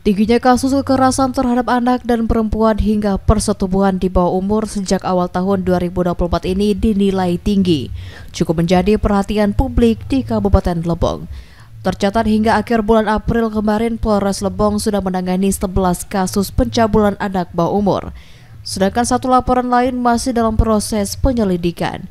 Tingginya kasus kekerasan terhadap anak dan perempuan hingga persetubuhan di bawah umur sejak awal tahun 2024 ini dinilai tinggi, cukup menjadi perhatian publik di Kabupaten Lebong. Tercatat hingga akhir bulan April kemarin, Polres Lebong sudah menangani 11 kasus pencabulan anak bawah umur, sedangkan satu laporan lain masih dalam proses penyelidikan.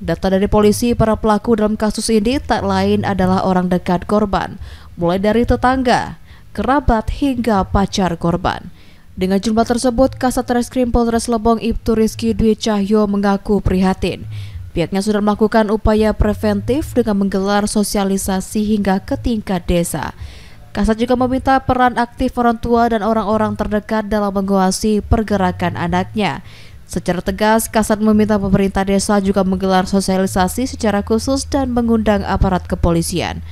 Data dari polisi, para pelaku dalam kasus ini tak lain adalah orang dekat korban, mulai dari tetangga, kerabat hingga pacar korban. Dengan jumlah tersebut, Kasat Reskrim Polres Lebong Ibtu Rizky Dwi Cahyo mengaku prihatin. Pihaknya sudah melakukan upaya preventif dengan menggelar sosialisasi hingga ke tingkat desa. Kasat juga meminta peran aktif orang tua dan orang-orang terdekat dalam menguasai pergerakan anaknya. Secara tegas, Kasat meminta pemerintah desa juga menggelar sosialisasi secara khusus dan mengundang aparat kepolisian.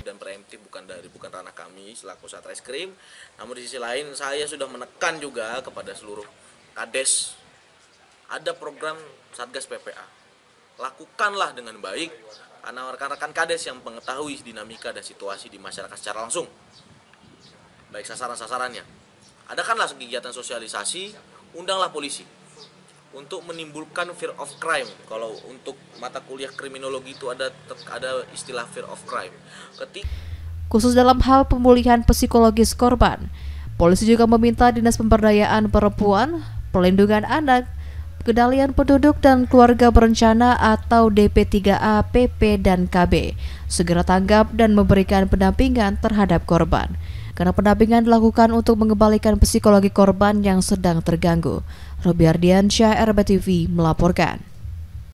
Selaku Satreskrim. Namun di sisi lain saya sudah menekan juga kepada seluruh kades ada program Satgas PPA. Lakukanlah dengan baik karena rekan-rekan kades yang mengetahui dinamika dan situasi di masyarakat secara langsung. Baik sasaran-sasarannya. Adakanlah kegiatan sosialisasi, undanglah polisi untuk menimbulkan fear of crime. Kalau untuk mata kuliah kriminologi itu ada ada istilah fear of crime. Ketika khusus dalam hal pemulihan psikologis korban. Polisi juga meminta Dinas Pemberdayaan Perempuan, Pelindungan Anak, Kedalian Penduduk dan Keluarga Berencana atau DP3A, PP, dan KB segera tanggap dan memberikan pendampingan terhadap korban. Karena pendampingan dilakukan untuk mengembalikan psikologi korban yang sedang terganggu. Robiardian Syah RBTV melaporkan.